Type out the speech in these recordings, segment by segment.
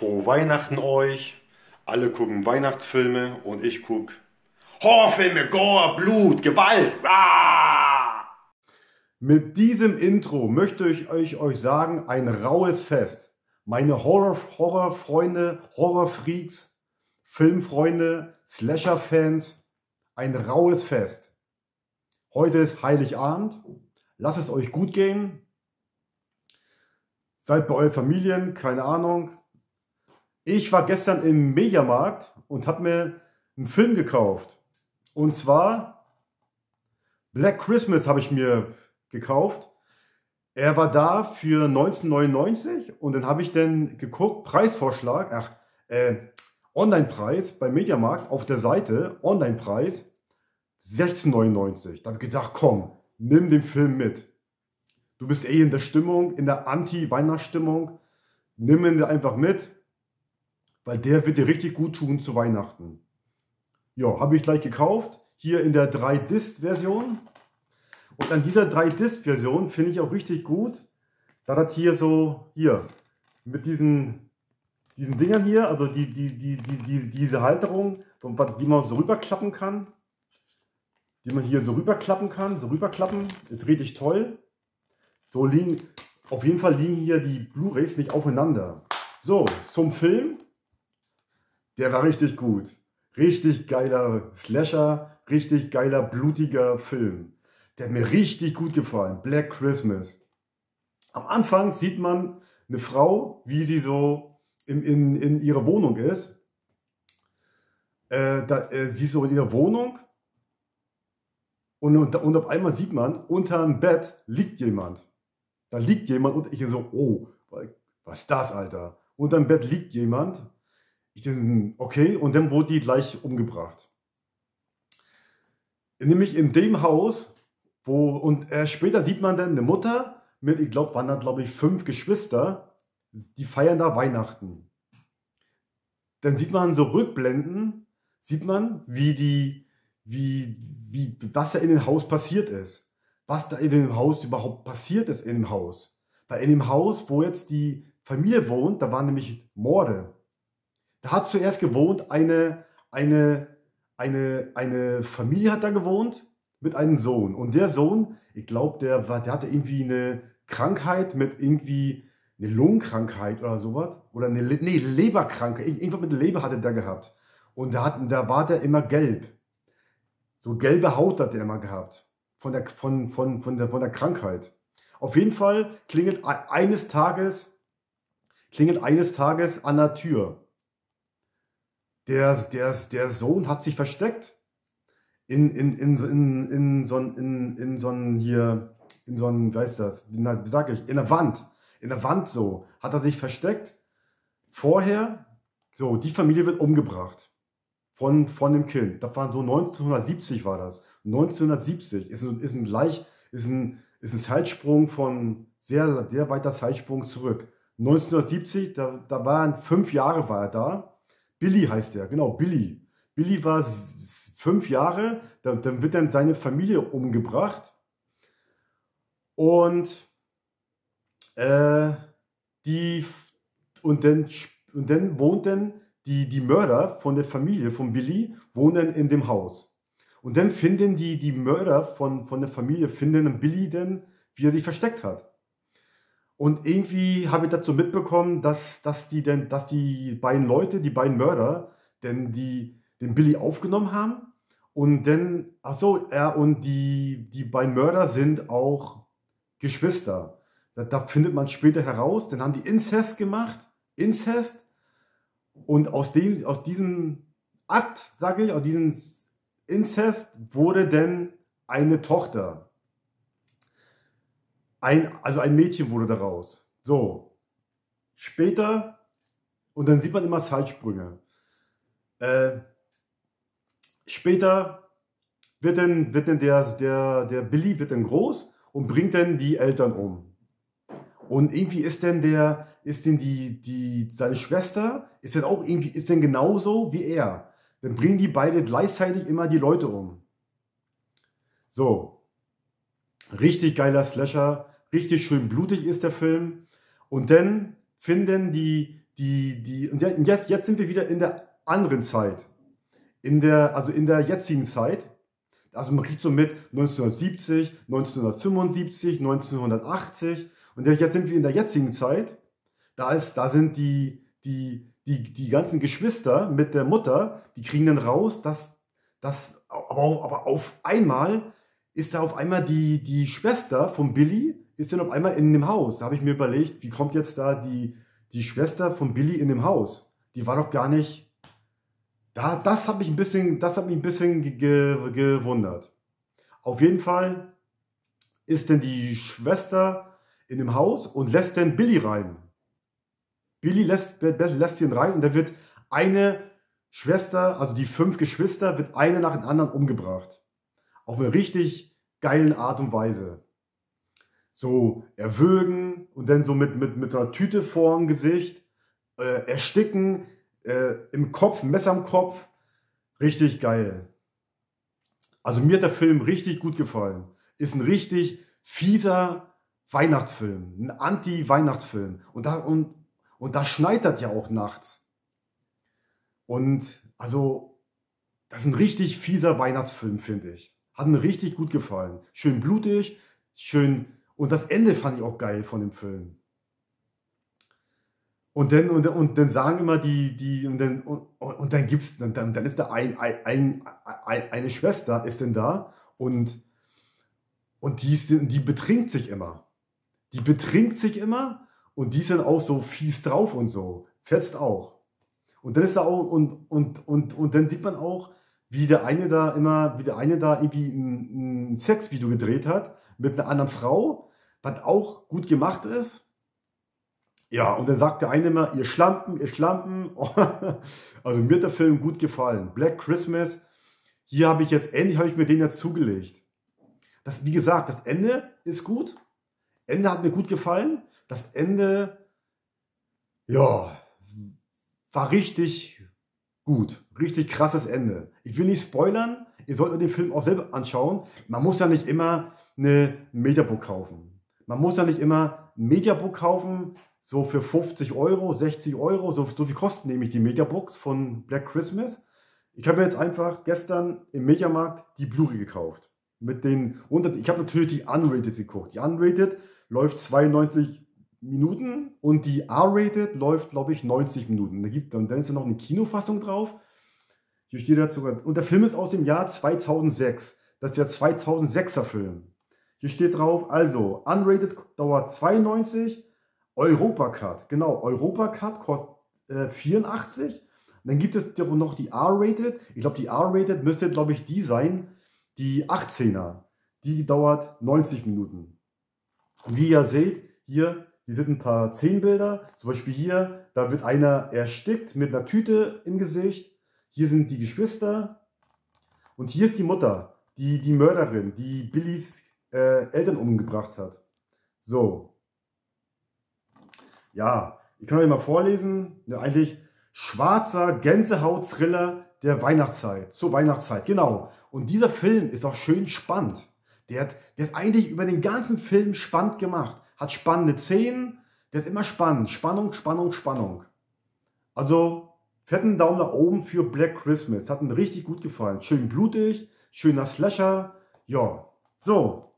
Frohe Weihnachten euch. Alle gucken Weihnachtsfilme und ich guck Horrorfilme, Gore, Blut, Gewalt. Ah! Mit diesem Intro möchte ich euch, euch sagen, ein raues Fest. Meine Horror, Horrorfreunde, Horrorfreaks, Filmfreunde, Slasher-Fans, ein raues Fest. Heute ist Heiligabend. Lasst es euch gut gehen. Seid bei euren Familien, keine Ahnung. Ich war gestern im Mediamarkt und habe mir einen Film gekauft. Und zwar Black Christmas habe ich mir gekauft. Er war da für 1999 und dann habe ich dann geguckt, Preisvorschlag, ach, äh, Online-Preis beim Mediamarkt auf der Seite, Online-Preis 16,99. Da habe ich gedacht, komm, nimm den Film mit. Du bist eh in der Stimmung, in der Anti-Weihnachtsstimmung. Nimm ihn einfach mit, weil der wird dir richtig gut tun zu Weihnachten. Ja, habe ich gleich gekauft. Hier in der 3-Disc-Version. Und an dieser 3-Disc-Version finde ich auch richtig gut, da das hier so, hier, mit diesen, diesen Dingern hier, also die, die, die, die, die, diese Halterung, die man so rüberklappen kann, die man hier so rüberklappen kann, so rüberklappen, ist richtig toll. So liegen, auf jeden Fall liegen hier die Blu-rays nicht aufeinander. So, zum Film. Der war richtig gut. Richtig geiler Slasher, richtig geiler, blutiger Film. Der hat mir richtig gut gefallen. Black Christmas. Am Anfang sieht man eine Frau, wie sie so in, in, in ihrer Wohnung ist. Äh, da, äh, sie ist so in ihrer Wohnung und, und, und auf einmal sieht man, unter dem Bett liegt jemand. Da liegt jemand und ich so, oh, was ist das, Alter? Unter dem Bett liegt jemand ich denke, okay, und dann wurde die gleich umgebracht. Nämlich in dem Haus, wo, und äh, später sieht man dann eine Mutter mit, ich glaube, waren da, glaube ich, fünf Geschwister, die feiern da Weihnachten. Dann sieht man so Rückblenden, sieht man, wie die, wie, wie, was da in dem Haus passiert ist. Was da in dem Haus überhaupt passiert ist in dem Haus. Weil in dem Haus, wo jetzt die Familie wohnt, da waren nämlich Morde. Da hat zuerst gewohnt eine, eine, eine, eine Familie hat da gewohnt mit einem Sohn. Und der Sohn, ich glaube, der, der hatte irgendwie eine Krankheit mit irgendwie eine Lungenkrankheit oder sowas. Oder eine nee, Leberkrankheit. Irgendwas mit der Leber hatte der gehabt. Und da, hat, da war der immer gelb. So gelbe Haut hat der immer gehabt. Von der, von, von, von, der, von der Krankheit. Auf jeden Fall klingelt eines Tages, klingelt eines Tages an der Tür der, der, der Sohn hat sich versteckt in, in, in, in, in, so, in, in so ein hier, in so ein, wie heißt das, wie sag ich, in der Wand, in der Wand so, hat er sich versteckt. Vorher, so, die Familie wird umgebracht von, von dem Kind. Das war so 1970 war das. 1970 ist, ist ein gleich, ist ein, ist ein Zeitsprung von sehr, sehr weiter Zeitsprung zurück. 1970, da, da waren fünf Jahre war er da Billy heißt er, genau, Billy. Billy war fünf Jahre, dann wird dann seine Familie umgebracht. Und, äh, die, und, dann, und dann wohnt dann die, die Mörder von der Familie, von Billy, wohnen in dem Haus. Und dann finden die, die Mörder von, von der Familie, finden Billy dann, wie er sich versteckt hat. Und irgendwie habe ich dazu mitbekommen, dass, dass, die denn, dass die beiden Leute, die beiden Mörder, denn die, den Billy aufgenommen haben. Und dann, ach so, er und die, die beiden Mörder sind auch Geschwister. Da, da findet man später heraus. Dann haben die Inzest gemacht. Inzest. Und aus, dem, aus diesem Akt, sage ich, aus diesem Inzest wurde dann eine Tochter. Ein, also ein Mädchen wurde daraus. So. Später, und dann sieht man immer Zeitsprünge. Äh, später wird dann, wird dann der, der, der Billy wird dann groß und bringt dann die Eltern um. Und irgendwie ist denn der, ist denn die, die, seine Schwester, ist denn auch irgendwie, ist denn genauso wie er. Dann bringen die beide gleichzeitig immer die Leute um. So. Richtig geiler Slasher. Richtig schön blutig ist der Film. Und dann finden die, die, die, und jetzt, jetzt sind wir wieder in der anderen Zeit. In der, also in der jetzigen Zeit. Also man kriegt so mit 1970, 1975, 1980. Und jetzt sind wir in der jetzigen Zeit. Da, ist, da sind die, die, die, die ganzen Geschwister mit der Mutter, die kriegen dann raus, dass, dass aber, aber auf einmal ist da auf einmal die, die Schwester von Billy, ist dann auf einmal in dem Haus. Da habe ich mir überlegt, wie kommt jetzt da die, die Schwester von Billy in dem Haus? Die war doch gar nicht. Da, das hat mich ein bisschen, das hat mich ein bisschen ge, gewundert. Auf jeden Fall ist denn die Schwester in dem Haus und lässt dann Billy rein. Billy lässt, lässt ihn rein und da wird eine Schwester, also die fünf Geschwister, wird eine nach den anderen umgebracht. Auf eine richtig geilen Art und Weise. So erwürgen und dann so mit, mit, mit einer Tüte vor dem Gesicht, äh, ersticken, äh, im Kopf, Messer im Kopf. Richtig geil. Also mir hat der Film richtig gut gefallen. Ist ein richtig fieser Weihnachtsfilm, ein Anti-Weihnachtsfilm. Und da, und, und da schneit das ja auch nachts. Und also, das ist ein richtig fieser Weihnachtsfilm, finde ich. Hat mir richtig gut gefallen. Schön blutig, schön. Und das Ende fand ich auch geil von dem Film. Und dann, und, und dann sagen immer die, die, und dann, und, und dann gibt's, dann, dann ist da ein, ein, ein, eine Schwester ist denn da und, und die, ist, die betrinkt sich immer. Die betrinkt sich immer und die ist dann auch so fies drauf und so. Fetzt auch. Und dann ist da auch, und, und, und, und dann sieht man auch, wie der eine da immer, wie der eine da irgendwie ein, ein Sexvideo gedreht hat mit einer anderen Frau, was auch gut gemacht ist. Ja, und dann sagt der eine immer, ihr Schlampen, ihr Schlampen. also mir hat der Film gut gefallen. Black Christmas. Hier habe ich jetzt, endlich habe ich mir den jetzt zugelegt. Das, wie gesagt, das Ende ist gut. Ende hat mir gut gefallen. Das Ende, ja, war richtig gut. Richtig krasses Ende. Ich will nicht spoilern. Ihr solltet den Film auch selber anschauen. Man muss ja nicht immer eine Mediabook kaufen. Man muss ja nicht immer ein Mediabook kaufen, so für 50 Euro, 60 Euro. So, so viel kosten nämlich die Mediabooks von Black Christmas. Ich habe jetzt einfach gestern im Mediamarkt die Blu-ray gekauft. Mit den, ich habe natürlich die Unrated geguckt. Die Unrated läuft 92 Minuten und die R-Rated läuft, glaube ich, 90 Minuten. Da gibt, dann, dann ist ja noch eine Kinofassung drauf. Hier steht dazu, und der Film ist aus dem Jahr 2006. Das ist der 2006er Film. Hier steht drauf, also, Unrated dauert 92, Europa Cut, genau, Europa Cut kostet äh, 84. dann gibt es noch die R-Rated. Ich glaube, die R-Rated müsste, glaube ich, die sein, die 18er. Die dauert 90 Minuten. Wie ihr seht, hier hier sind ein paar Szenenbilder. Zum Beispiel hier, da wird einer erstickt mit einer Tüte im Gesicht. Hier sind die Geschwister. Und hier ist die Mutter, die, die Mörderin, die Billys äh, Eltern umgebracht hat. So. Ja, ich kann euch mal vorlesen. Ja, eigentlich schwarzer Gänsehaut-Thriller der Weihnachtszeit. Zur Weihnachtszeit, genau. Und dieser Film ist auch schön spannend. Der, hat, der ist eigentlich über den ganzen Film spannend gemacht hat spannende Szenen, der ist immer spannend. Spannung, Spannung, Spannung. Also, fetten Daumen nach oben für Black Christmas. Hat mir richtig gut gefallen. Schön blutig, schöner Slasher. Ja, so.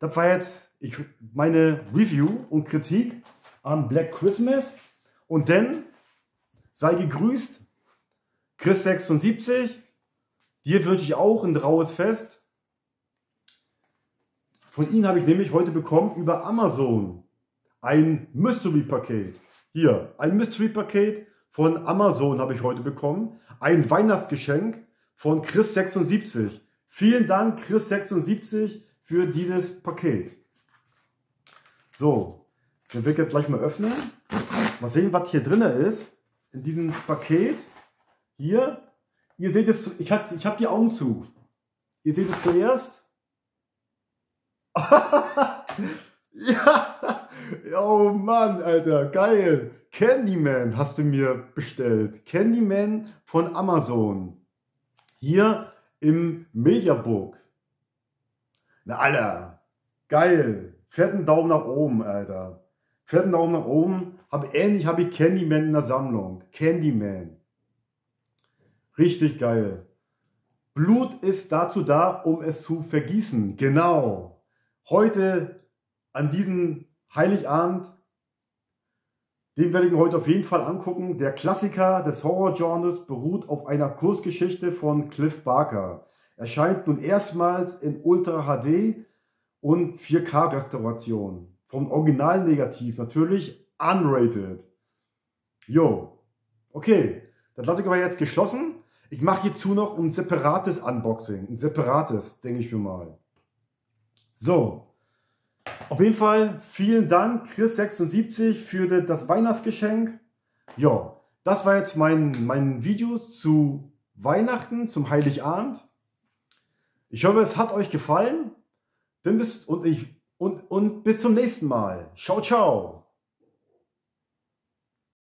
Das war jetzt ich, meine Review und Kritik an Black Christmas. Und dann sei gegrüßt, Chris76. Dir wünsche ich auch ein raues Fest. Von Ihnen habe ich nämlich heute bekommen über Amazon ein Mystery-Paket. Hier, ein Mystery-Paket von Amazon habe ich heute bekommen. Ein Weihnachtsgeschenk von Chris76. Vielen Dank, Chris76, für dieses Paket. So, dann ich jetzt gleich mal öffnen. Mal sehen, was hier drin ist. In diesem Paket. Hier. Ihr seht es, ich habe ich hab die Augen zu. Ihr seht es zuerst. ja. Oh Mann, Alter, geil. Candyman hast du mir bestellt. Candyman von Amazon. Hier im Mediabook. Na, Alter. Geil. Fetten Daumen nach oben, Alter. Fetten Daumen nach oben. Hab ähnlich habe ich Candyman in der Sammlung. Candyman. Richtig geil. Blut ist dazu da, um es zu vergießen. Genau. Heute an diesem Heiligabend, den werde ich mir heute auf jeden Fall angucken. Der Klassiker des Horror-Genres beruht auf einer Kursgeschichte von Cliff Barker. Erscheint nun erstmals in Ultra HD und 4K-Restauration. Vom Original negativ, natürlich unrated. Jo, okay, das lasse ich aber jetzt geschlossen. Ich mache hierzu noch ein separates Unboxing. Ein separates, denke ich mir mal. So. Auf jeden Fall vielen Dank, Chris76, für das Weihnachtsgeschenk. Ja, das war jetzt mein, mein Video zu Weihnachten, zum Heiligabend. Ich hoffe, es hat euch gefallen. Denn bis, und, ich, und, und bis zum nächsten Mal. Ciao, ciao.